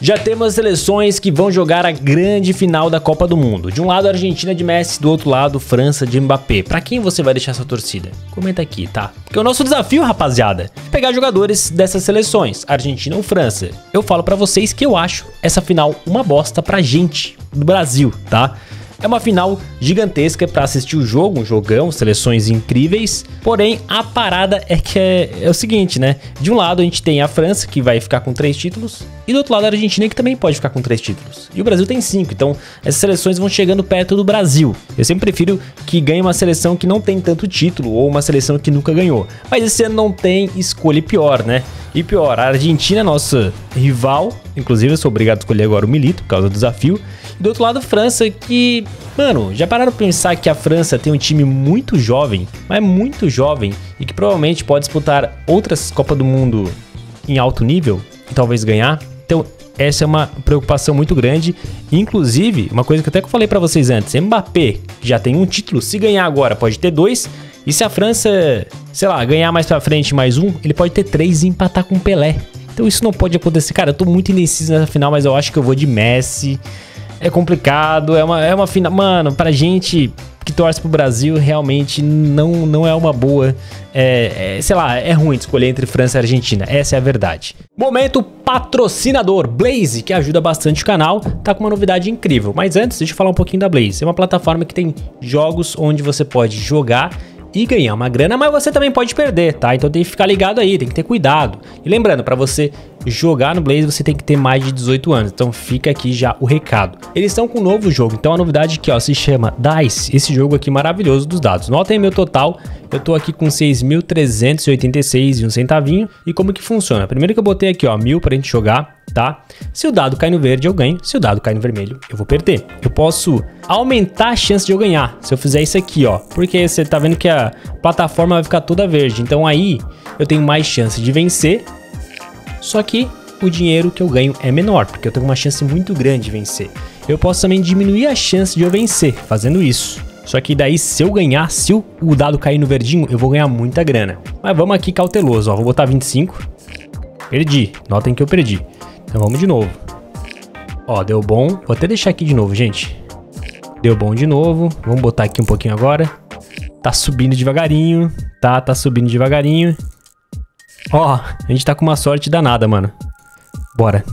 Já temos seleções que vão jogar a grande final da Copa do Mundo. De um lado, a Argentina de Messi, do outro lado, França de Mbappé. Para quem você vai deixar sua torcida? Comenta aqui, tá? Porque o nosso desafio, rapaziada, é pegar jogadores dessas seleções, Argentina ou França. Eu falo para vocês que eu acho essa final uma bosta pra gente do Brasil, tá? É uma final gigantesca para assistir o jogo, um jogão, seleções incríveis. Porém, a parada é que é, é, o seguinte, né? De um lado a gente tem a França, que vai ficar com três títulos, e do outro lado a Argentina, que também pode ficar com três títulos. E o Brasil tem cinco, então essas seleções vão chegando perto do Brasil. Eu sempre prefiro que ganhe uma seleção que não tem tanto título, ou uma seleção que nunca ganhou. Mas esse ano não tem escolha pior, né? E pior, a Argentina é nossa rival, inclusive eu sou obrigado a escolher agora o Milito, por causa do desafio. Do outro lado, França, que, mano, já pararam pra pensar que a França tem um time muito jovem, mas muito jovem, e que provavelmente pode disputar outras Copas do Mundo em alto nível e talvez ganhar? Então, essa é uma preocupação muito grande. Inclusive, uma coisa que até que eu falei para vocês antes, Mbappé já tem um título, se ganhar agora pode ter dois, e se a França, sei lá, ganhar mais pra frente mais um, ele pode ter três e empatar com Pelé. Então isso não pode acontecer. Cara, eu tô muito indeciso nessa final, mas eu acho que eu vou de Messi. É complicado, é uma, é uma final. Mano, pra gente que torce pro Brasil, realmente não, não é uma boa. É, é, sei lá, é ruim de escolher entre França e Argentina. Essa é a verdade. Momento patrocinador. Blaze, que ajuda bastante o canal, tá com uma novidade incrível. Mas antes, deixa eu falar um pouquinho da Blaze. É uma plataforma que tem jogos onde você pode jogar e ganhar uma grana, mas você também pode perder, tá? Então tem que ficar ligado aí, tem que ter cuidado. E lembrando, para você jogar no Blaze, você tem que ter mais de 18 anos. Então fica aqui já o recado. Eles estão com um novo jogo, então a novidade aqui, ó, se chama DICE. Esse jogo aqui maravilhoso dos dados. Notem meu total, eu tô aqui com 6.386 e um centavinho. E como que funciona? Primeiro que eu botei aqui, ó, mil pra gente jogar tá? Se o dado cai no verde, eu ganho. Se o dado cai no vermelho, eu vou perder. Eu posso aumentar a chance de eu ganhar se eu fizer isso aqui, ó. Porque você tá vendo que a plataforma vai ficar toda verde. Então aí eu tenho mais chance de vencer. Só que o dinheiro que eu ganho é menor, porque eu tenho uma chance muito grande de vencer. Eu posso também diminuir a chance de eu vencer fazendo isso. Só que daí, se eu ganhar, se o dado cair no verdinho, eu vou ganhar muita grana. Mas vamos aqui cauteloso, ó. Vou botar 25. Perdi. Notem que eu perdi. Então vamos de novo. Ó, deu bom. Vou até deixar aqui de novo, gente. Deu bom de novo. Vamos botar aqui um pouquinho agora. Tá subindo devagarinho. Tá, tá subindo devagarinho. Ó, a gente tá com uma sorte danada, mano. Bora.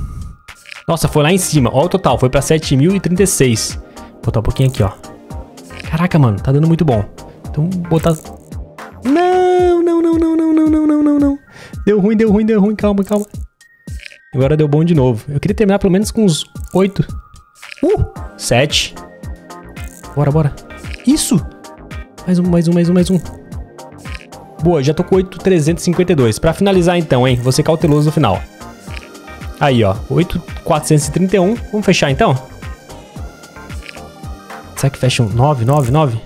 Nossa, foi lá em cima. Ó o total, foi pra 7.036. Vou botar um pouquinho aqui, ó. Caraca, mano, tá dando muito bom. Então, botar... Não, não, não, não, não, não, não, não, não. Deu ruim, deu ruim, deu ruim. Calma, calma. Agora deu bom de novo. Eu queria terminar pelo menos com uns 8. Uh! 7. Bora, bora. Isso! Mais um, mais um, mais um, mais um. Boa, já tô com 8,352. Pra finalizar então, hein? Vou ser cauteloso no final. Aí, ó. 8,431. Vamos fechar então? Será que fecha um 9, 9, 9?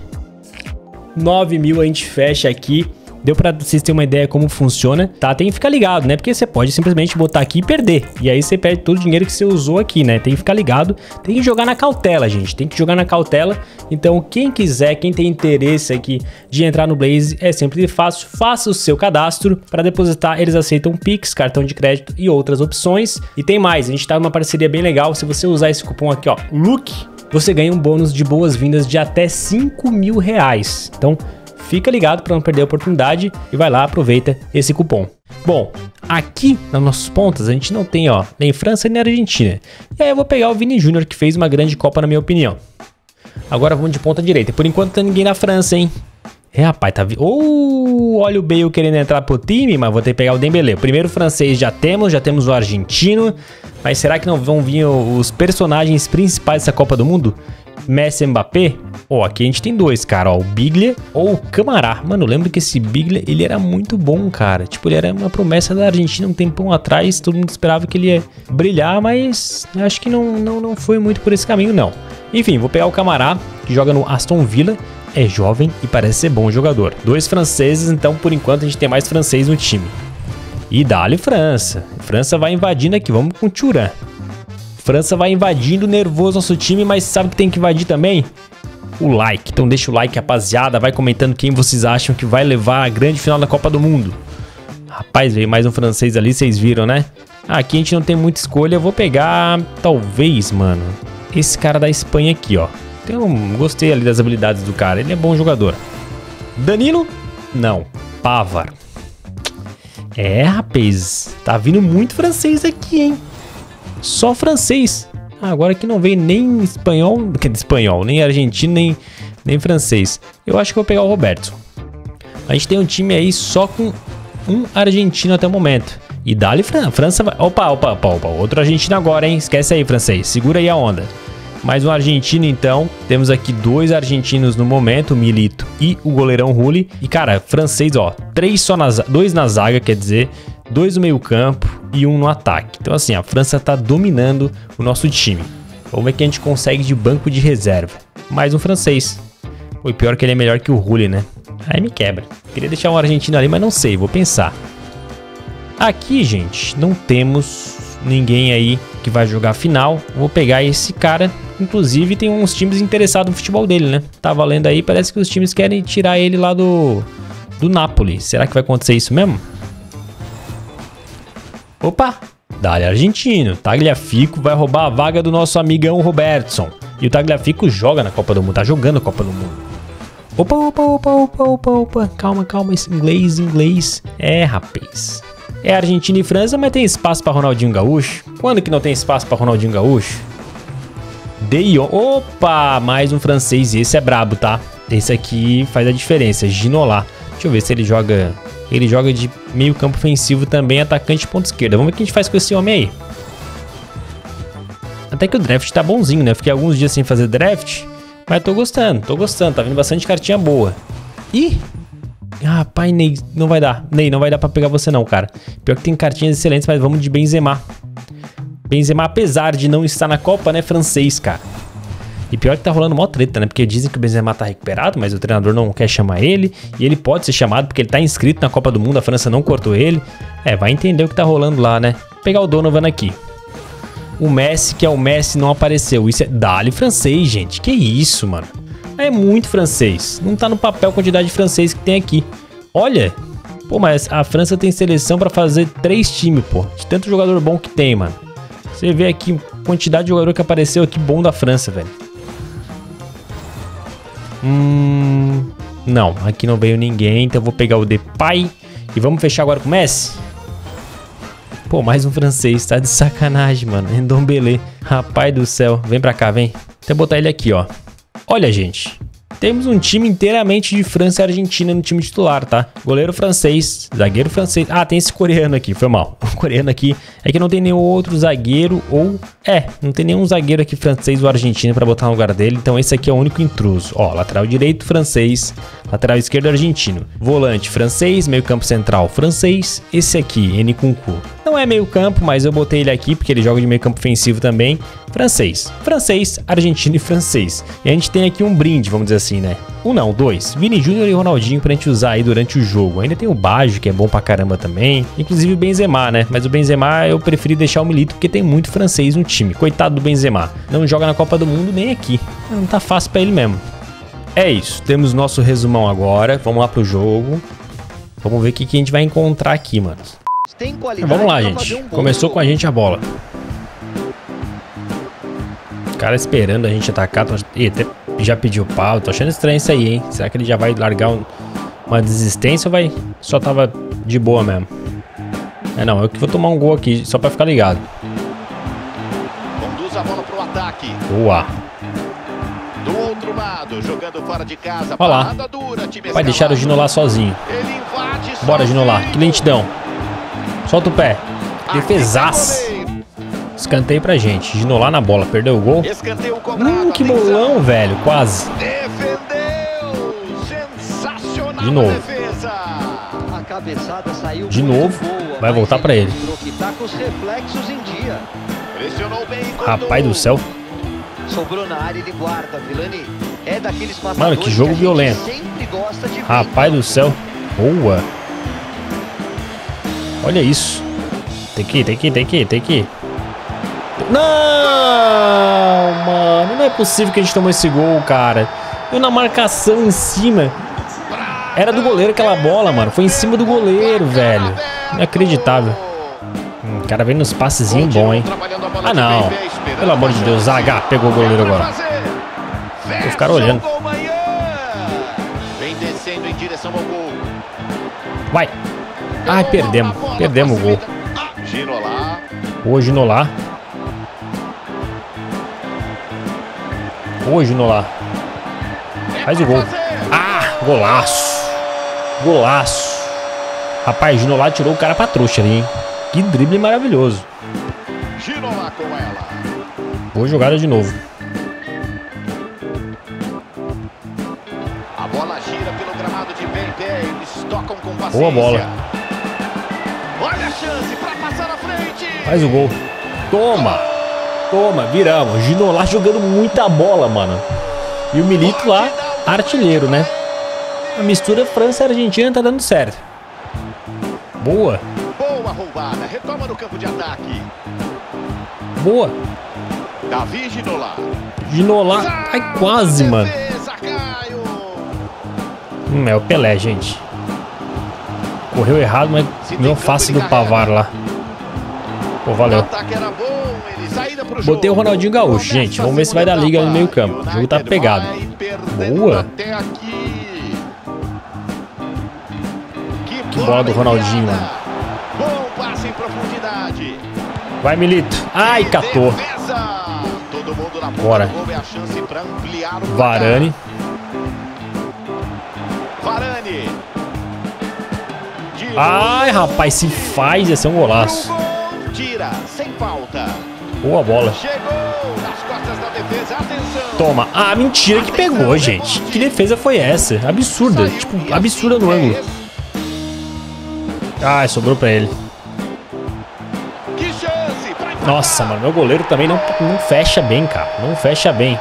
9 mil a gente fecha aqui. Deu pra vocês terem uma ideia como funciona, tá? Tem que ficar ligado, né? Porque você pode simplesmente botar aqui e perder. E aí você perde todo o dinheiro que você usou aqui, né? Tem que ficar ligado. Tem que jogar na cautela, gente. Tem que jogar na cautela. Então, quem quiser, quem tem interesse aqui de entrar no Blaze, é sempre fácil. Faça o seu cadastro para depositar. Eles aceitam Pix, cartão de crédito e outras opções. E tem mais, a gente tá numa parceria bem legal. Se você usar esse cupom aqui, ó, LOOK, você ganha um bônus de boas-vindas de até 5 mil reais. Então, Fica ligado para não perder a oportunidade e vai lá, aproveita esse cupom. Bom, aqui nas nossas pontas a gente não tem ó, nem França nem Argentina. E aí eu vou pegar o Vini Júnior que fez uma grande Copa na minha opinião. Agora vamos de ponta direita. Por enquanto tem ninguém na França, hein? É, rapaz, tá... Ou olha o Bale querendo entrar pro time, mas vou ter que pegar o Dembélé. O primeiro francês já temos, já temos o argentino. Mas será que não vão vir os personagens principais dessa Copa do Mundo? Messi Mbappé? Ó, oh, aqui a gente tem dois, cara, ó, o Biglia ou o Camará. Mano, lembro que esse Biglia, ele era muito bom, cara. Tipo, ele era uma promessa da Argentina um tempão atrás, todo mundo esperava que ele ia brilhar, mas acho que não, não, não foi muito por esse caminho, não. Enfim, vou pegar o Camará, que joga no Aston Villa, é jovem e parece ser bom jogador. Dois franceses, então por enquanto a gente tem mais francês no time. E dá-lhe França. França vai invadindo aqui, vamos com Turan. França vai invadindo nervoso nosso time, mas sabe que tem que invadir também? O like. Então deixa o like, rapaziada. Vai comentando quem vocês acham que vai levar a grande final da Copa do Mundo. Rapaz, veio mais um francês ali, vocês viram, né? Aqui a gente não tem muita escolha. Eu vou pegar, talvez, mano, esse cara da Espanha aqui, ó. Então, gostei ali das habilidades do cara. Ele é bom jogador. Danilo? Não. Pavar. É, rapaz. Tá vindo muito francês aqui, hein? Só francês. Ah, agora que não veio nem espanhol, que espanhol, nem argentino, nem, nem francês. Eu acho que vou pegar o Roberto. A gente tem um time aí só com um argentino até o momento. E dali Fran França. Opa, opa, opa, opa. Outro argentino agora, hein? Esquece aí, francês. Segura aí a onda. Mais um argentino, então. Temos aqui dois argentinos no momento, o Milito e o goleirão Rulli. E, cara, francês, ó. Três só na... Dois na zaga, quer dizer. Dois no meio campo e um no ataque. Então, assim, a França tá dominando o nosso time. Vamos ver que a gente consegue de banco de reserva. Mais um francês. O pior que ele é melhor que o Rulli, né? Aí me quebra. Queria deixar um argentino ali, mas não sei, vou pensar. Aqui, gente, não temos ninguém aí que vai jogar final. Vou pegar esse cara. Inclusive, tem uns times interessados no futebol dele, né? Tá valendo aí, parece que os times querem tirar ele lá do, do Napoli. Será que vai acontecer isso mesmo? Opa! Dali argentino. Tagliafico vai roubar a vaga do nosso amigão Robertson. E o Tagliafico joga na Copa do Mundo, tá jogando a Copa do Mundo. Opa, opa, opa, opa, opa, opa. Calma, calma. Inglês, inglês. É, rapaz. É Argentina e França, mas tem espaço para Ronaldinho Gaúcho? Quando que não tem espaço para Ronaldinho Gaúcho? Deion. Opa, mais um francês. Esse é brabo, tá? Esse aqui faz a diferença. Ginolar. Deixa eu ver se ele joga... Ele joga de meio campo ofensivo também, atacante de ponta esquerda. Vamos ver o que a gente faz com esse homem aí. Até que o draft tá bonzinho, né? Fiquei alguns dias sem fazer draft, mas tô gostando, tô gostando. Tá vindo bastante cartinha boa. Ih, ah, pai, Ney, não vai dar. Ney, não vai dar pra pegar você não, cara. Pior que tem cartinhas excelentes, mas vamos de Benzema. Benzema, apesar de não estar na Copa, né, francês, cara. E pior que tá rolando mó treta, né? Porque dizem que o Benzema tá recuperado, mas o treinador não quer chamar ele. E ele pode ser chamado porque ele tá inscrito na Copa do Mundo, a França não cortou ele. É, vai entender o que tá rolando lá, né? Vou pegar o Donovan aqui. O Messi, que é o Messi, não apareceu. Isso é Dali francês, gente. Que isso, mano. É muito francês. Não tá no papel a quantidade de francês que tem aqui. Olha. Pô, mas a França tem seleção para fazer três times, pô. De tanto jogador bom que tem, mano. Você vê aqui quantidade de jogador que apareceu aqui bom da França, velho. Hum... Não, aqui não veio ninguém, então eu vou pegar o Depay. E vamos fechar agora com o Messi? Pô, mais um francês, tá de sacanagem, mano. Endombele. Rapaz do céu. Vem pra cá, vem. Até botar ele aqui, ó. Olha, gente, temos um time inteiramente de França e Argentina no time titular, tá? Goleiro francês, zagueiro francês. Ah, tem esse coreano aqui, foi mal. O coreano aqui é que não tem nenhum outro zagueiro ou... É, não tem nenhum zagueiro aqui francês ou argentino para botar no lugar dele, então esse aqui é o único intruso. Ó, lateral direito francês, lateral esquerdo argentino. Volante francês, meio campo central francês. Esse aqui, N Kunku. Não é meio campo, mas eu botei ele aqui porque ele joga de meio campo ofensivo também. Francês. Francês, argentino e francês. E a gente tem aqui um brinde, vamos dizer assim, né? Um não, dois. Vini Júnior e Ronaldinho pra gente usar aí durante o jogo. Ainda tem o Baggio, que é bom pra caramba também. Inclusive o Benzema, né? Mas o Benzema eu preferi deixar o Milito porque tem muito francês no time. Coitado do Benzema. Não joga na Copa do Mundo nem aqui. Não tá fácil pra ele mesmo. É isso. Temos nosso resumão agora. Vamos lá pro jogo. Vamos ver o que, que a gente vai encontrar aqui, mano. Vamos lá, gente. Um Começou com a gente a bola. O cara esperando a gente atacar. Tô... Ih, até já pediu pau. Tô achando estranho isso aí, hein? Será que ele já vai largar um... uma desistência ou vai... Só tava de boa mesmo? É, não. Eu que vou tomar um gol aqui, só pra ficar ligado. Conduz a bola pro ataque. Boa. Do outro lado, jogando fora de casa. Olha lá. Dura, vai deixar o Ginolar sozinho. Bora, Ginolar. Que lentidão. Solta o pé. Defesaço. Escanteio pra gente. Ginolar na bola. Perdeu o gol. Hum, que bolão, velho. Quase. De novo. De novo. Vai voltar pra ele. Rapaz do céu. Mano, que jogo violento. Rapaz do céu. Boa. Olha isso. Tem que ir, tem que ir, tem que ir, tem que ir. Não, mano. Não é possível que a gente tomou esse gol, cara. Eu na marcação em cima. Era do goleiro aquela bola, mano. Foi em cima do goleiro, velho. Inacreditável. Hum, cara vem nos passezinhos bom, hein? Ah, não. Pelo amor de Deus, Zaga pegou o goleiro agora. Vou ficar olhando. Vem descendo em direção ao gol. Vai. Ai, perdemos. Perdemos o gol. Ô, Ginolá. Ô, Ginolá. Faz o gol. Ah, golaço. Golaço. Rapaz, Ginolá tirou o cara pra trouxa ali, hein? Que drible maravilhoso. Ginolá com ela. Boa jogada de novo. A bola gira pelo gramado de pé. Eles tocam com paciência. Boa bola. Chance pra passar na frente. Faz o gol. Toma. Toma, viramos. Ginolá jogando muita bola, mano. E o Milito lá, artilheiro, né? A mistura França e Argentina tá dando certo. Boa. Boa roubada. Retoma no campo de ataque. Boa. Davi Ginola. Ginola. Ai, quase, mano. Hum, é o Pelé, gente. Correu errado, mas não face do Pavar lá. Pô, valeu. Botei o Ronaldinho Gaúcho, gente. Vamos ver se vai dar liga no meio campo. O jogo tá pegado. Boa. Que bola do Ronaldinho, mano. Vai, Milito. Ai, catou. Bora. Varane. Ai, rapaz, se faz, ia ser um golaço. Boa bola. Toma. Ah, mentira que pegou, gente. Que defesa foi essa? Absurda. Tipo, absurda no ângulo. Ai, sobrou pra ele. Nossa, mano, meu goleiro também não, não fecha bem, cara. Não fecha bem.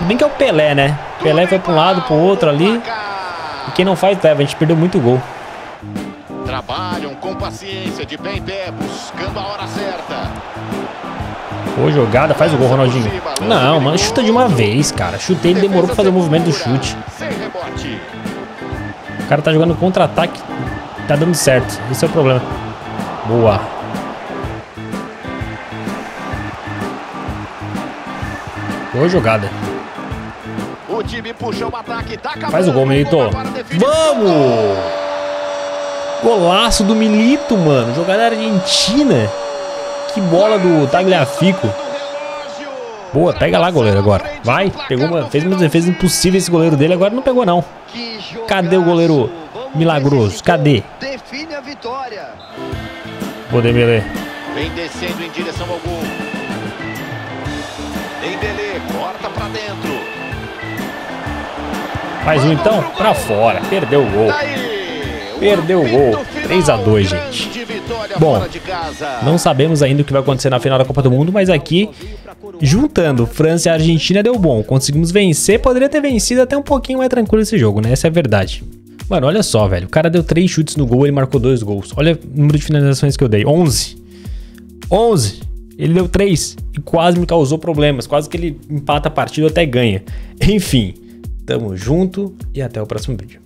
Bem que é o Pelé, né? Pelé foi pra um lado, pro outro ali. E quem não faz leva. A gente perdeu muito gol. Trabalham com paciência, de pé em pé, buscando a hora certa. Boa jogada, faz o gol, Ronaldinho. Não, mano, chuta de uma vez, cara. Chutei, ele demorou pra fazer o movimento do chute. O cara tá jogando contra-ataque. Tá dando certo. Esse é o problema. Boa. Boa jogada. O time puxou o ataque, tá Faz o gol, Milito. Vamos! Golaço do Milito, mano. Jogada argentina. Que bola do Tagliafico. Boa, pega lá, goleiro, agora. Vai, pegou uma, fez uma defesa impossível esse goleiro dele, agora não pegou não. Cadê o goleiro milagroso? Cadê? Define a vitória. Boa, Dembélé. Vem descendo em direção ao gol. Dembélé, corta pra dentro. Mais um então, pra fora. Perdeu o gol. Perdeu o gol. 3 a 2 gente. Bom, não sabemos ainda o que vai acontecer na final da Copa do Mundo, mas aqui, juntando França e Argentina, deu bom. Conseguimos vencer, poderia ter vencido até um pouquinho mais tranquilo esse jogo, né? Essa é a verdade. Mano, olha só, velho. O cara deu 3 chutes no gol, ele marcou 2 gols. Olha o número de finalizações que eu dei. 11. 11. Ele deu 3 e quase me causou problemas. Quase que ele empata a partida ou até ganha. Enfim, tamo junto e até o próximo vídeo.